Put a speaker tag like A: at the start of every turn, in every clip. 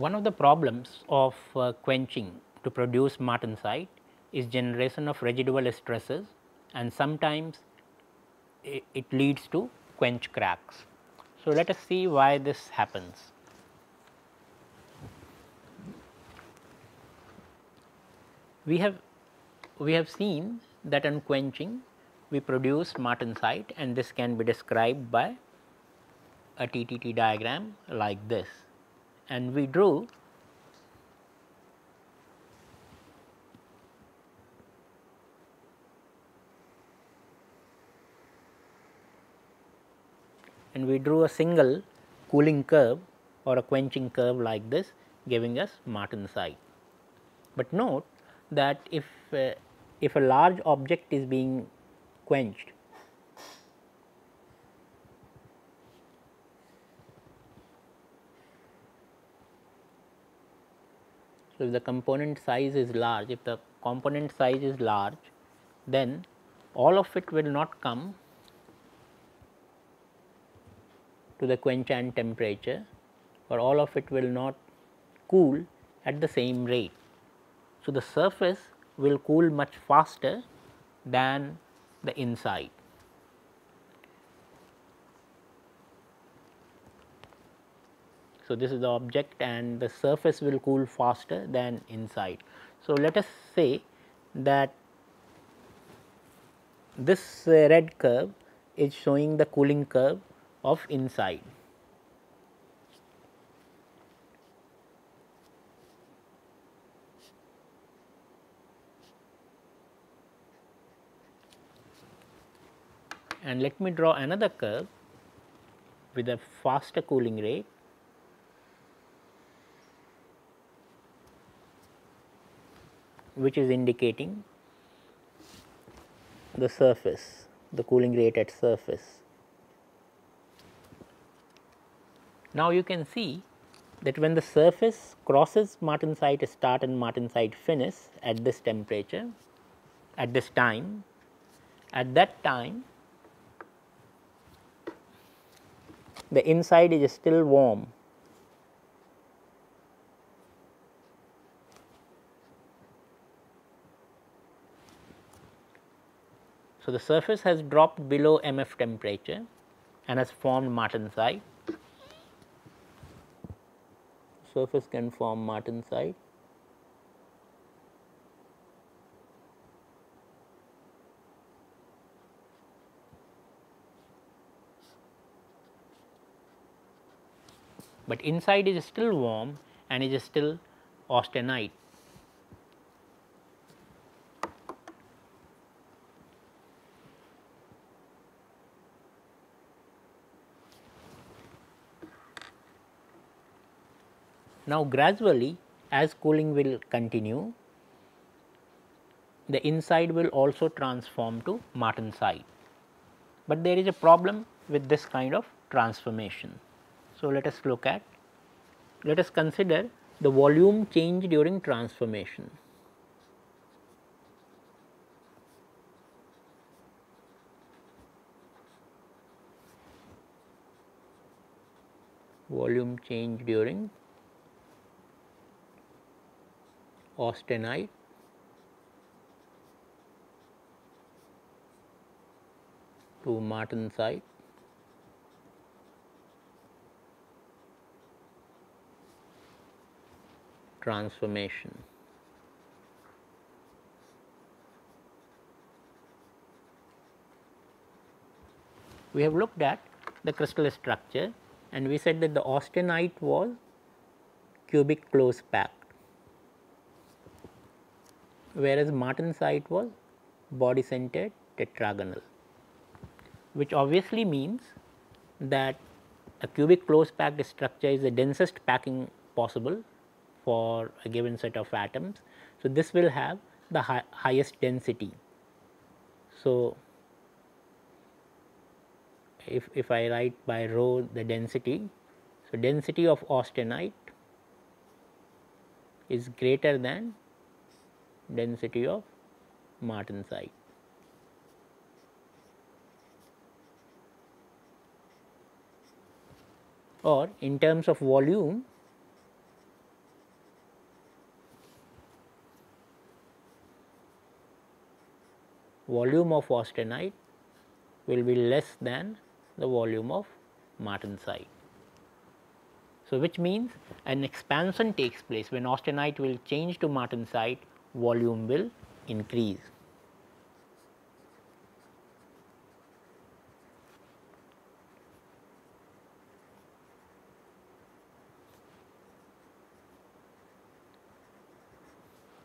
A: One of the problems of uh, quenching to produce martensite is generation of residual stresses and sometimes it, it leads to quench cracks. So, let us see why this happens. We have we have seen that on quenching we produce martensite and this can be described by a TTT diagram like this and we drew and we drew a single cooling curve or a quenching curve like this giving us martensite. But note that if, uh, if a large object is being quenched So, if the component size is large, if the component size is large, then all of it will not come to the quenchant temperature or all of it will not cool at the same rate. So, the surface will cool much faster than the inside. So, this is the object and the surface will cool faster than inside. So, let us say that this uh, red curve is showing the cooling curve of inside. And let me draw another curve with a faster cooling rate which is indicating the surface, the cooling rate at surface. Now, you can see that when the surface crosses martensite start and martensite finish at this temperature, at this time, at that time the inside is still warm. So, the surface has dropped below MF temperature and has formed martensite surface can form martensite. But inside is still warm and is still austenite. Now, gradually as cooling will continue, the inside will also transform to martensite, but there is a problem with this kind of transformation. So, let us look at, let us consider the volume change during transformation. volume change during austenite to martensite transformation. We have looked at the crystal structure and we said that the austenite was cubic close pack whereas martensite was body centered tetragonal, which obviously means that a cubic close packed structure is the densest packing possible for a given set of atoms. So, this will have the hi highest density. So, if, if I write by rho the density, so density of austenite is greater than density of martensite. or in terms of volume volume of austenite will be less than the volume of martensite. So, which means an expansion takes place when austenite will change to martensite volume will increase.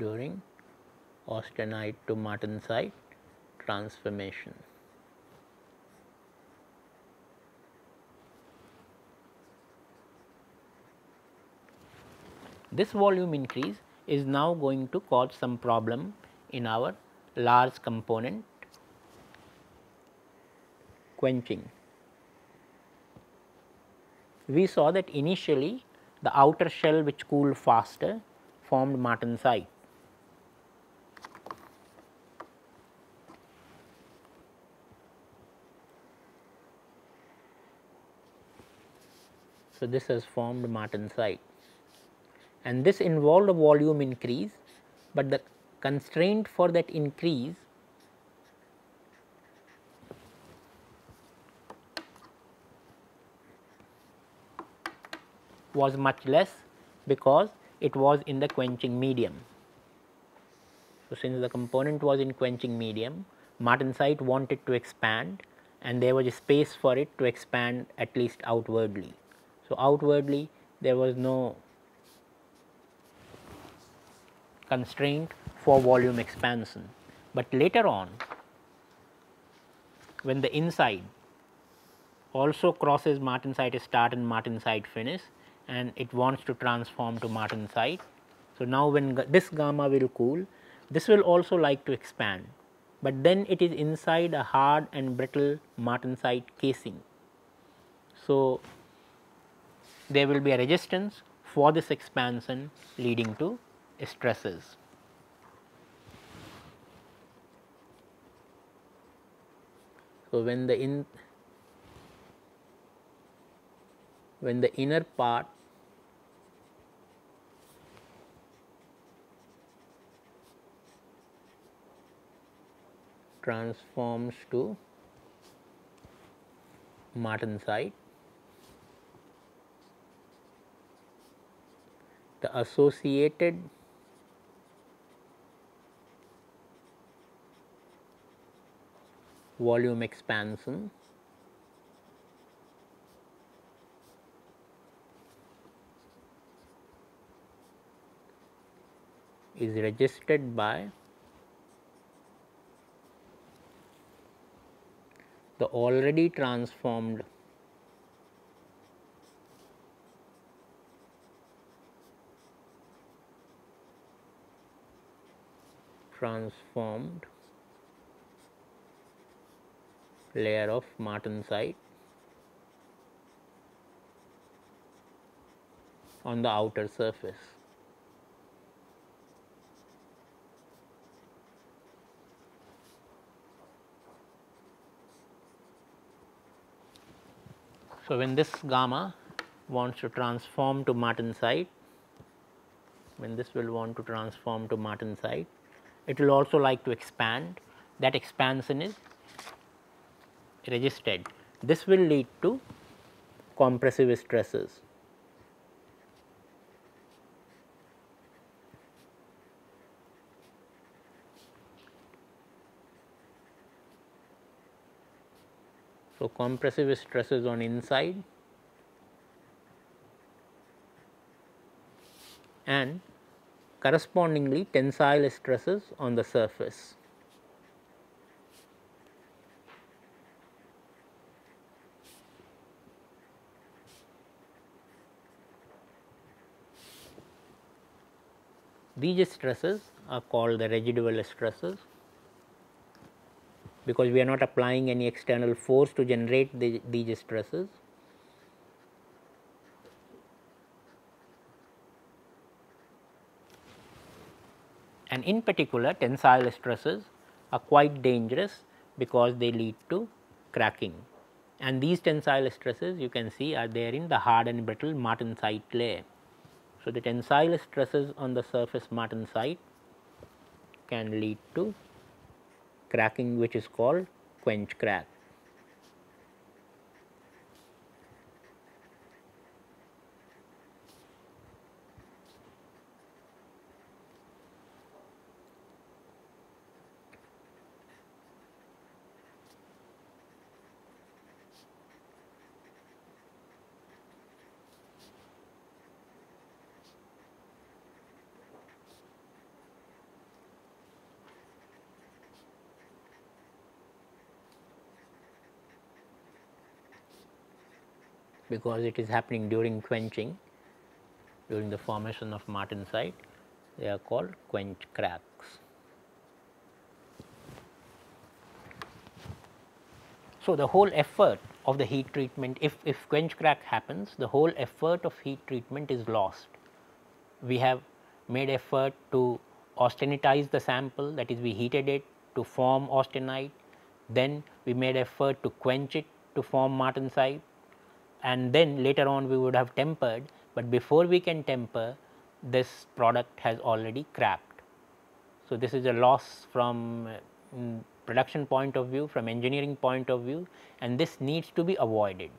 A: during austenite to martensite transformation. This volume increase is now going to cause some problem in our large component quenching. We saw that initially the outer shell which cooled faster formed martensite. So, this has formed martensite and this involved a volume increase, but the constraint for that increase was much less because it was in the quenching medium. So, since the component was in quenching medium, martensite wanted to expand and there was a space for it to expand at least outwardly. So, outwardly there was no constraint for volume expansion, but later on when the inside also crosses martensite start and martensite finish and it wants to transform to martensite. So, now when this gamma will cool, this will also like to expand, but then it is inside a hard and brittle martensite casing. So, there will be a resistance for this expansion leading to stresses. So, when the in when the inner part transforms to martensite the associated volume expansion. Is registered by the already transformed transformed layer of martensite on the outer surface. So, when this gamma wants to transform to martensite, when this will want to transform to martensite, it will also like to expand that expansion is registered. This will lead to compressive stresses. So, compressive stresses on inside and correspondingly tensile stresses on the surface. These stresses are called the residual stresses because we are not applying any external force to generate the, these stresses. and in particular tensile stresses are quite dangerous because they lead to cracking and these tensile stresses you can see are there in the hard and brittle martensite layer. So, the tensile stresses on the surface martensite can lead to cracking which is called quench crack. Because it is happening during quenching during the formation of martensite they are called quench cracks. So, the whole effort of the heat treatment if, if quench crack happens the whole effort of heat treatment is lost. We have made effort to austenitize the sample that is we heated it to form austenite then we made effort to quench it to form martensite and then later on we would have tempered, but before we can temper this product has already cracked. So, this is a loss from uh, production point of view, from engineering point of view and this needs to be avoided.